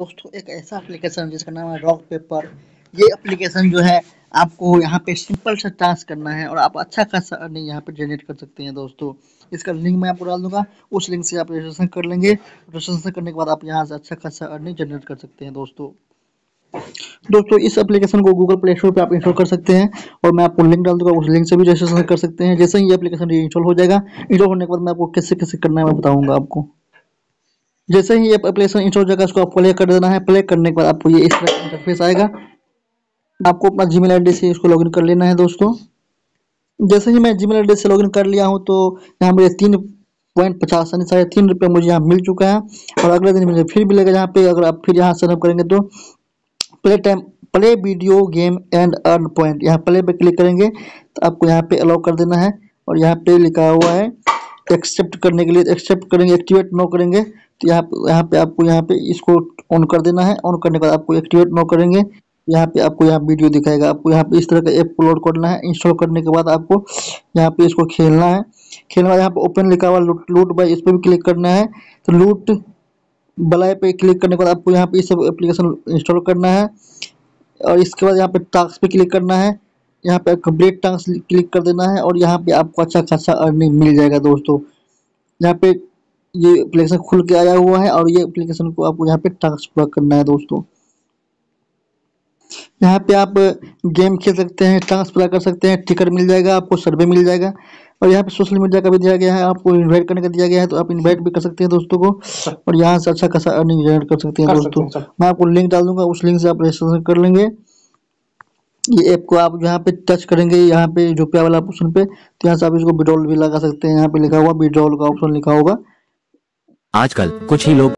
दोस्तों, एक ऐसा एप्लीकेशन जिसका नाम है रॉक पेपर ये एप्लीकेशन जो है, आपको यहाँ पे सिंपल सा टास्क करना है और आप अच्छा खासा अर्निंग यहाँ पे जनरेट कर सकते हैं दोस्तों। इसका लिंक मैं आपको डाल दूँगा, उस लिंक से आप रजिस्ट्रेशन कर लेंगे। रजिस्ट्रेशन करने के बाद आप यहाँ से अच्छा खासा अर्निंग जनरेट कर सकते हैं दोस्तों। दोस्तों, इस एप्लीकेशन को गूगल प्ले स्टोर पर आप इंस्टॉल कर सकते हैं और मैं आपको लिंक डाल दूँगा, उस लिंक से भी रजिस्ट्रेशन कर सकते हैं। जैसे ही ये एप्लीकेशन इंस्टॉल हो जाएगा इंस्टॉल होने के बाद मैं आपको कैसे कैसे करना है मैं बताऊँगा आपको। जैसे ही ये एप्लीकेशन इंस्टॉल हो जाएगा, उसको आप प्ले कर देना है। प्ले करने के बाद आपको ये इस तरह का इंटरफेस आएगा। आपको अपना जी मेल से इसको लॉगिन कर लेना है दोस्तों। जैसे ही मैं जी मेल से लॉगिन कर लिया हूँ तो यहाँ मेरे तीन पॉइंट पचास, यानी साढ़े तीन रुपये मुझे यहाँ मिल चुका है। और अगले दिन मुझे फिर मिलेगा यहाँ पे अगर आप फिर यहाँ सेटअप करेंगे तो play time play video game and earn point यहाँ प्ले पे क्लिक करेंगे तो आपको यहाँ पे अलाउ कर देना है। और यहाँ पे लिखा हुआ है एक्सेप्ट करने के लिए एक्सेप्ट करेंगे एक्टिवेट नो करेंगे तो यहाँ पे यहाँ पे आपको यहाँ पे इसको ऑन कर देना है। ऑन करने के बाद आपको एक्टिवेट नो करेंगे। यहाँ पे आपको यहाँ वीडियो दिखाएगा। आपको यहाँ पे इस तरह का ऐप लोड करना है। इंस्टॉल करने के बाद आपको यहाँ पे इसको खेलना है। खेलना यहाँ पे ओपन लिखा हुआ लूट लूट बाई इस पर भी क्लिक करना है। तो लूट बलाय पे क्लिक करने के बाद आपको यहाँ पे इस सब एप्लीकेशन इंस्टॉल करना है। और इसके बाद यहाँ पे टास्क पे क्लिक करना है। यहाँ पे कंप्लीट टास्क क्लिक कर देना है और यहाँ पे आपको अच्छा खासा अर्निंग मिल जाएगा दोस्तों। यहाँ पे ये एप्लीकेशन खुल के आया हुआ है और ये एप्लीकेशन को आपको यहाँ पे ट्रांसफ़र करना है दोस्तों। यहाँ पे आप गेम खेल सकते हैं ट्रांसफ़र कर सकते हैं टिकट मिल जाएगा आपको सर्वे मिल जाएगा। और यहाँ पे सोशल मीडिया का भी दिया गया है आपको इनवाइट करने का दिया गया है तो आप इनवाइट भी कर सकते हैं दोस्तों को। और यहाँ से अच्छा खासा अर्निंग जनरेट कर सकते हैं दोस्तों। मैं आपको लिंक डाल दूँगा उस लिंक से आप रजिस्ट्रेशन कर लेंगे। ये ऐप को आप यहाँ पे टच करेंगे, यहाँ पे रुपया वाला ऑप्शन पे तो यहाँ से आप इसको विड्रॉल भी लगा सकते हैं। यहाँ पे लिखा हुआ विड्रॉल का ऑप्शन लिखा होगा। आजकल कुछ ही लोग